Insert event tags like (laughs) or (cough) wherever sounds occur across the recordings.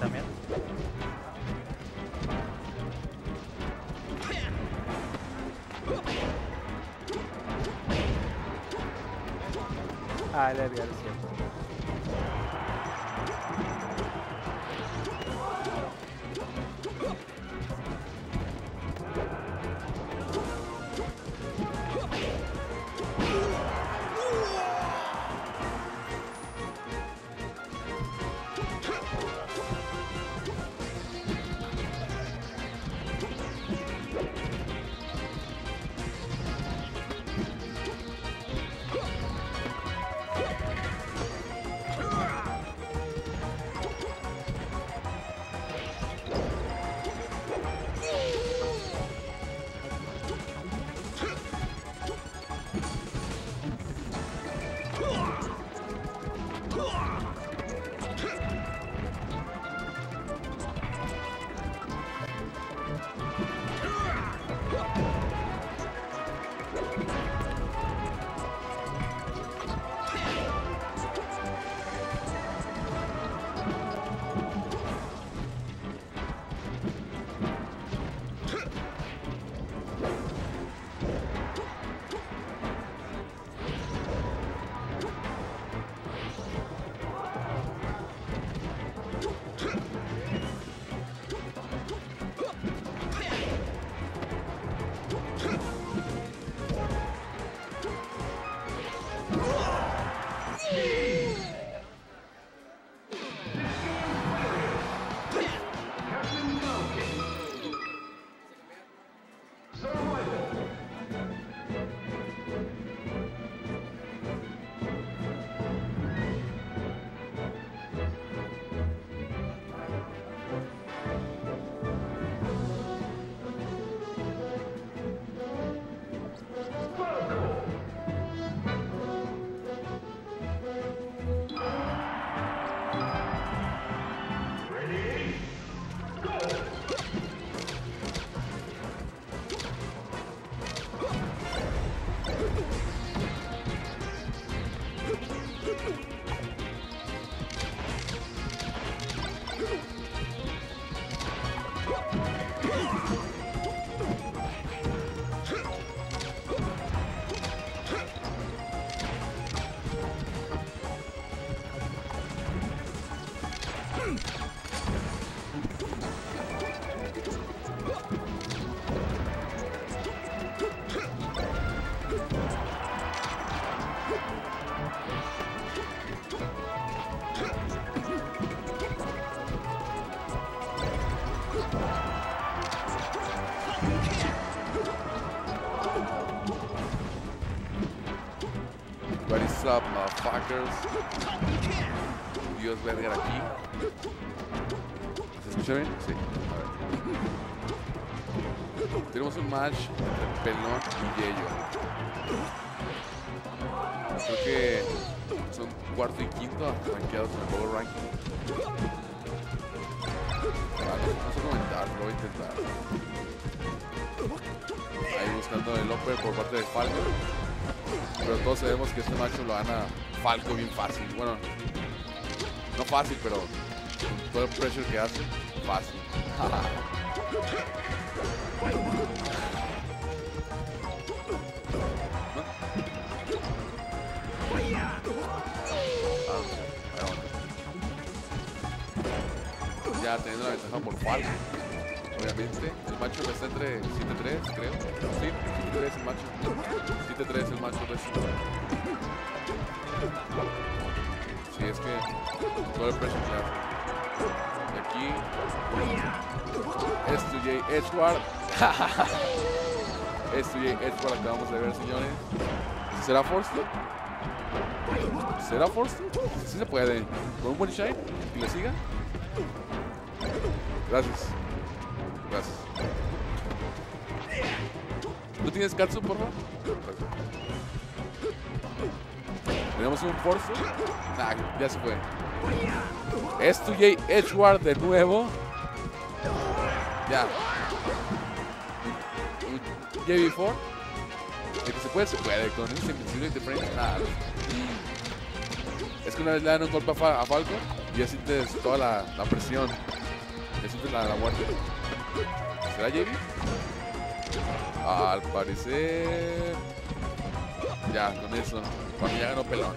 También. Ah, es cierto. Motherfuckers? Dios verga aquí. ¿Se escucha bien? Sí. A (laughs) ver. Tenemos un match entre Pelón y Yello. Creo que son cuarto y quinto rankeados en el Power Ranking. Ah, no, sé comentar, lo voy a intentar. Ahí buscando el upper por parte de Falco. Pero todos sabemos que este macho lo gana Falco bien fácil. Bueno, no fácil, pero todo el pressure que hace, fácil. Ya teniendo la ventaja por Falco. El macho está entre 7-3, creo. Sí, 7-3 el macho. 7-3 el macho resto. Sí, es que todo el pressure. Y aquí es Jay Edgeguard. (laughs) es Jay Edgeguard, acabamos de ver, señores. ¿Será Force? ¿Será Force? Sí se puede. Con un buen shine y le siga. Gracias. Gracias. ¿Tú tienes Katsu, por favor? Tenemos un Force. Nah, ya se fue. Es tu Jay Edgeguard de nuevo. Ya. JB4. De que se puede, se puede. Con ese invencible de frame, nada. Es que una vez le dan un golpe a Falco y ya sientes toda la, la presión. Ya sientes la, la muerte. ¿Será JB? Al parecer. Ya, con eso. Cuando ya ganó pelón.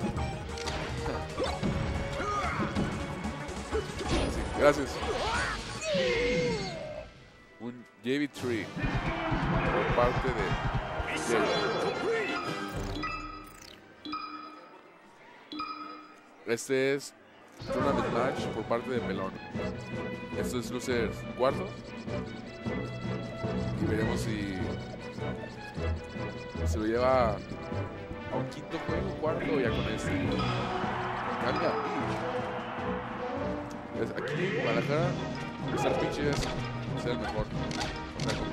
Gracias. Un JB3 por parte de JB. Este es Tournament Match por parte de Pelón. Esto es Loser cuarto. Y veremos si se lo lleva a un quinto juego, cuarto ya con este. Cambia. Es aquí Guadalajara, usar pitch es el mejor. O sea, con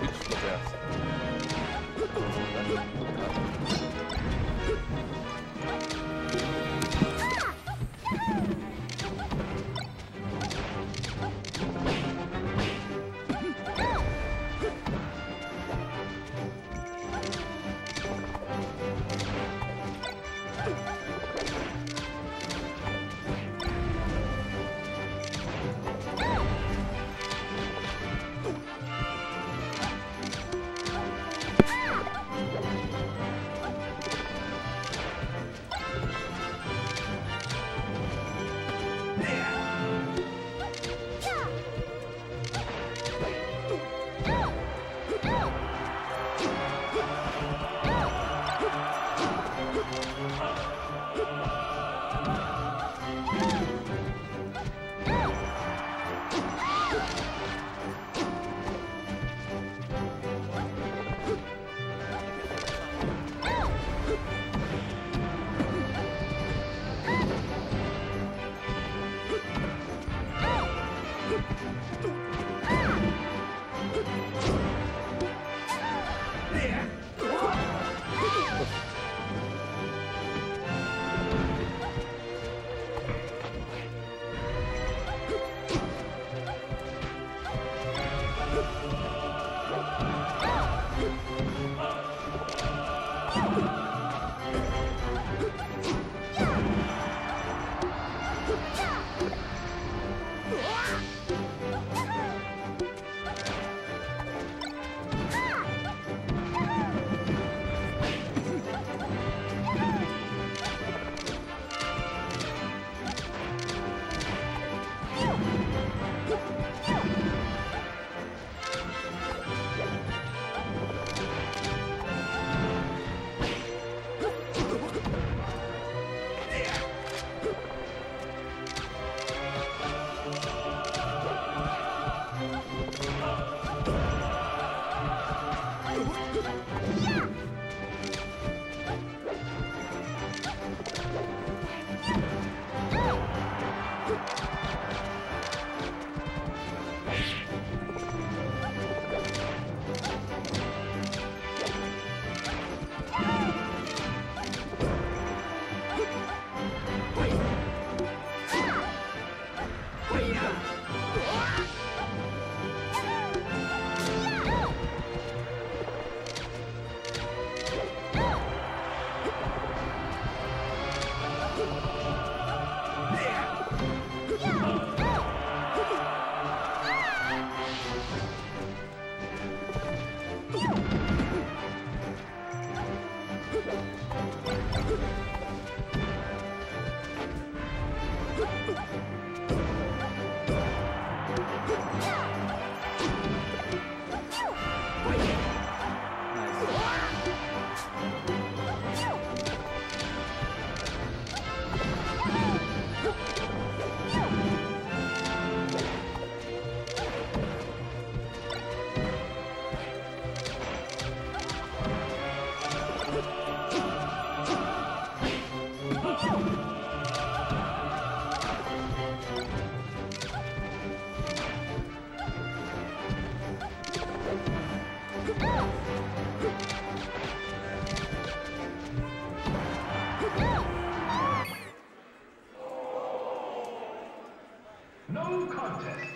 No contest.